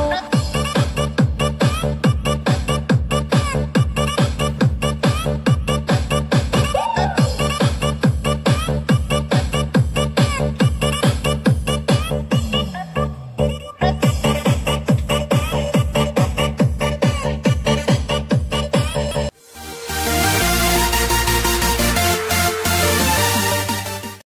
Oh.